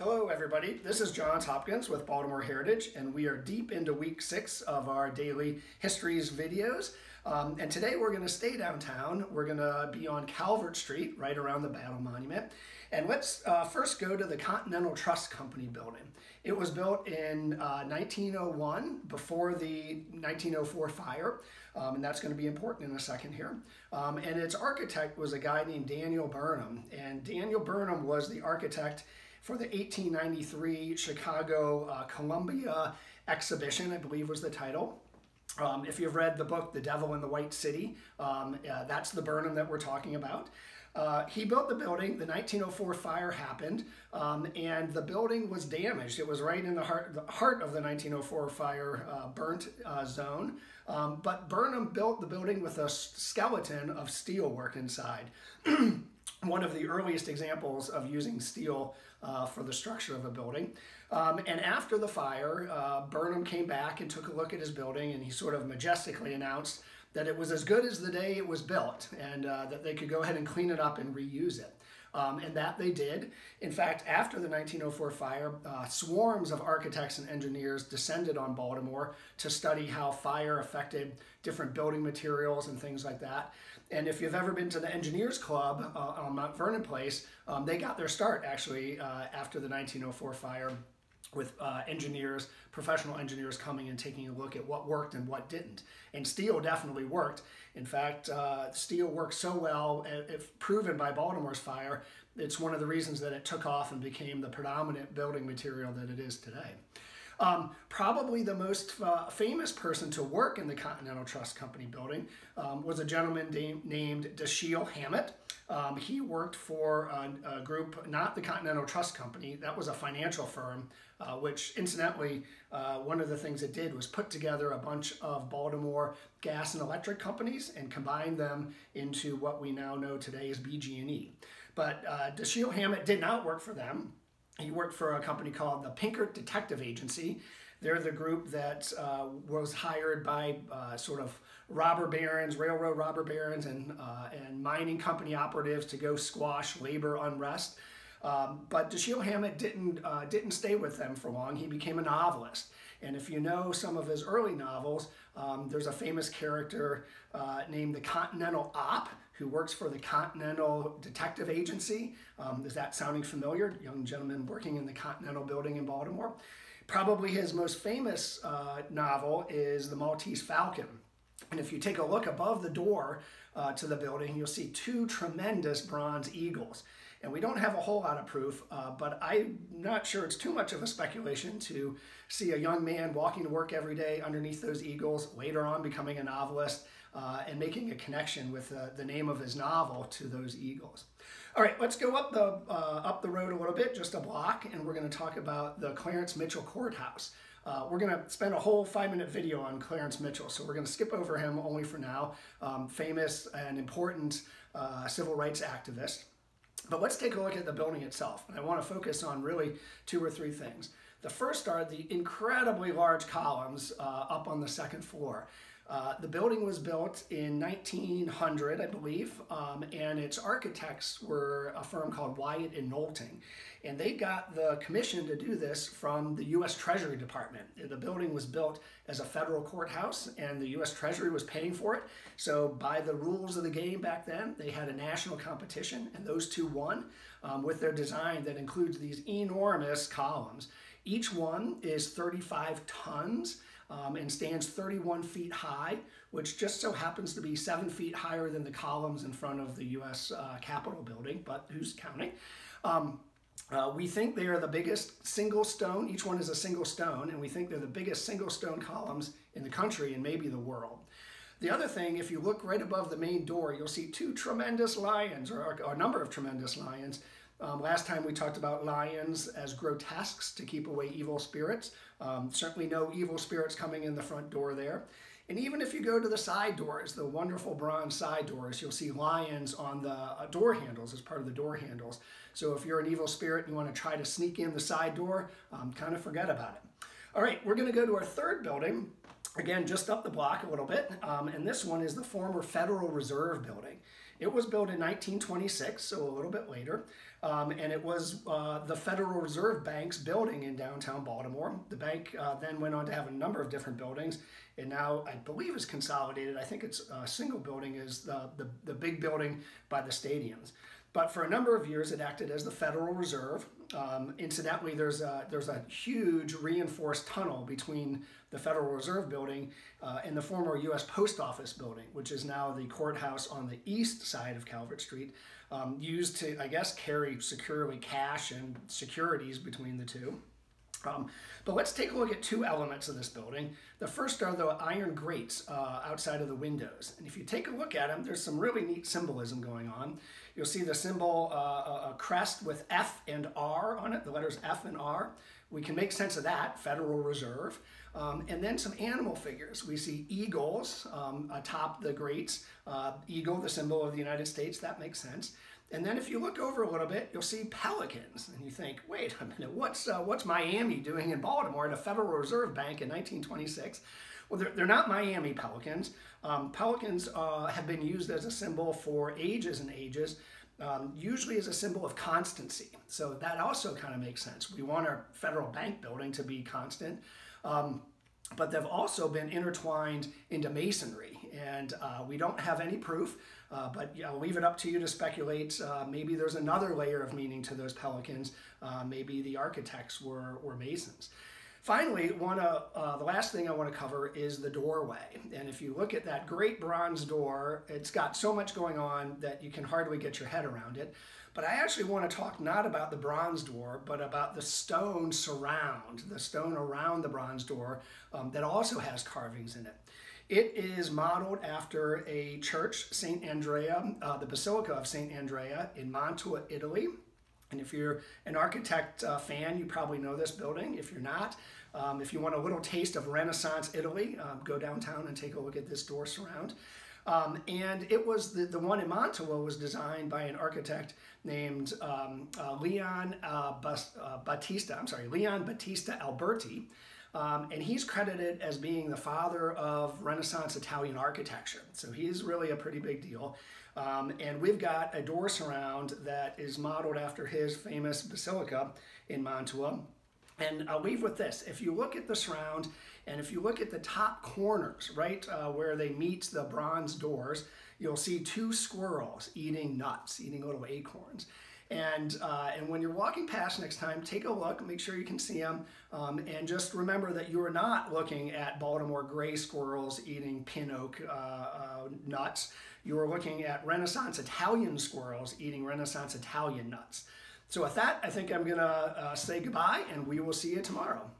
Hello, everybody. This is Johns Hopkins with Baltimore Heritage, and we are deep into week six of our daily histories videos. Um, and today we're going to stay downtown. We're going to be on Calvert Street, right around the Battle Monument. And let's uh, first go to the Continental Trust Company building. It was built in uh, 1901, before the 1904 fire, um, and that's going to be important in a second here. Um, and its architect was a guy named Daniel Burnham. And Daniel Burnham was the architect for the 1893 Chicago uh, Columbia exhibition, I believe was the title. Um, if you've read the book, The Devil in the White City, um, uh, that's the Burnham that we're talking about. Uh, he built the building. The 1904 fire happened, um, and the building was damaged. It was right in the heart, the heart of the 1904 fire uh, burnt uh, zone. Um, but Burnham built the building with a skeleton of steel work inside. one of the earliest examples of using steel uh, for the structure of a building. Um, and after the fire, uh, Burnham came back and took a look at his building and he sort of majestically announced that it was as good as the day it was built and uh, that they could go ahead and clean it up and reuse it. Um, and that they did. In fact, after the 1904 fire, uh, swarms of architects and engineers descended on Baltimore to study how fire affected different building materials and things like that. And if you've ever been to the Engineers Club uh, on Mount Vernon Place, um, they got their start actually uh, after the 1904 fire with uh, engineers, professional engineers coming and taking a look at what worked and what didn't. And steel definitely worked. In fact, uh, steel worked so well, if proven by Baltimore's fire, it's one of the reasons that it took off and became the predominant building material that it is today. Um, probably the most uh, famous person to work in the Continental Trust Company building um, was a gentleman named Dashiell Hammett. Um, he worked for a, a, group, not the Continental Trust Company, that was a financial firm, uh, which incidentally, uh, one of the things it did was put together a bunch of Baltimore gas and electric companies and combined them into what we now know today as BG&E. But uh, Hammett did not work for them. He worked for a company called the Pinkerton Detective Agency. They're the group that uh, was hired by uh, sort of robber barons, railroad robber barons, and, uh, and mining company operatives to go squash labor unrest. Um, but Dashiell Hammett didn't, uh, didn't stay with them for long. He became a novelist. And if you know some of his early novels, um, there's a famous character uh, named the Continental Op who works for the Continental Detective Agency. Um, is that sounding familiar? Young gentleman working in the Continental Building in Baltimore. Probably his most famous uh, novel is The Maltese Falcon. And if you take a look above the door uh, to the building, you'll see two tremendous bronze eagles. And we don't have a whole lot of proof, uh, but I'm not sure it's too much of a speculation to see a young man walking to work every day underneath those eagles, later on becoming a novelist uh, and making a connection with uh, the name of his novel to those eagles. All right, let's go up the, uh, up the road a little bit, just a block, and we're going to talk about the Clarence Mitchell Courthouse. Uh, we're going to spend a whole five minute video on Clarence Mitchell, so we're going to skip over him only for now. Um, famous and important uh, civil rights activist. But let's take a look at the building itself. And I want to focus on really two or three things. The first are the incredibly large columns uh, up on the second floor. Uh, the building was built in 1900, I believe, um, and its architects were a firm called Wyatt and Nolting. And they got the commission to do this from the U.S. Treasury Department. The building was built as a federal courthouse, and the U.S. Treasury was paying for it. So, by the rules of the game back then, they had a national competition, and those two won um, with their design that includes these enormous columns. Each one is 35 tons um, and stands 31 feet high, which just so happens to be seven feet higher than the columns in front of the U.S. Uh, Capitol building, but who's counting? Um, uh, we think they are the biggest single stone, each one is a single stone, and we think they're the biggest single stone columns in the country and maybe the world. The other thing, if you look right above the main door, you'll see two tremendous lions, or, or a number of tremendous lions, um, last time we talked about lions as grotesques to keep away evil spirits. Um, certainly no evil spirits coming in the front door there. And even if you go to the side doors, the wonderful bronze side doors, you'll see lions on the uh, door handles as part of the door handles. So if you're an evil spirit and you want to try to sneak in the side door, um, kind of forget about it. All right, we're going to go to our third building, again, just up the block a little bit. Um, and this one is the former Federal Reserve Building. It was built in 1926, so a little bit later. Um, and it was uh, the Federal Reserve Bank's building in downtown Baltimore. The bank uh, then went on to have a number of different buildings, and now I believe is consolidated. I think it's a single building is the, the, the big building by the stadiums. But for a number of years, it acted as the Federal Reserve. Um, incidentally, there's a, there's a huge reinforced tunnel between the Federal Reserve Building uh, and the former U.S. Post Office Building, which is now the courthouse on the east side of Calvert Street, um, used to, I guess, carry securely cash and securities between the two. Um, but let's take a look at two elements of this building. The first are the iron grates uh, outside of the windows. And if you take a look at them, there's some really neat symbolism going on. You'll see the symbol, uh, a, a crest with F and R on it, the letters F and R. We can make sense of that, Federal Reserve. Um, and then some animal figures. We see eagles um, atop the grates. Uh, eagle, the symbol of the United States, that makes sense. And then if you look over a little bit, you'll see pelicans. And you think, wait a minute, what's, uh, what's Miami doing in Baltimore at a Federal Reserve Bank in 1926? Well, they're, they're not Miami pelicans. Um, pelicans uh, have been used as a symbol for ages and ages, um, usually is a symbol of constancy. So that also kind of makes sense. We want our federal bank building to be constant. Um, but they've also been intertwined into masonry. And uh, we don't have any proof, uh, but I'll leave it up to you to speculate. Uh, maybe there's another layer of meaning to those pelicans. Uh, maybe the architects were, were masons. Finally, uh, the last thing I want to cover is the doorway. And if you look at that great bronze door, it's got so much going on that you can hardly get your head around it. But I actually want to talk not about the bronze door, but about the stone surround, the stone around the bronze door um, that also has carvings in it. It is modeled after a church, St. Andrea, uh, the Basilica of St. Andrea in Mantua, Italy. And if you're an architect uh, fan, you probably know this building. If you're not, um, if you want a little taste of Renaissance Italy, um, go downtown and take a look at this door surround. Um, and it was the, the one in Mantua was designed by an architect named um, uh, Leon uh, Bas, uh, Battista, I'm sorry, Leon Battista Alberti. Um, and he's credited as being the father of Renaissance Italian architecture. So he's really a pretty big deal. Um, and we've got a door surround that is modeled after his famous basilica in Mantua. And I'll leave with this. If you look at the surround and if you look at the top corners, right, uh, where they meet the bronze doors, you'll see two squirrels eating nuts, eating little acorns. And, uh, and when you're walking past next time, take a look, make sure you can see them, um, and just remember that you are not looking at Baltimore gray squirrels eating pin oak uh, uh, nuts. You are looking at Renaissance Italian squirrels eating Renaissance Italian nuts. So with that, I think I'm to uh, say goodbye, and we will see you tomorrow.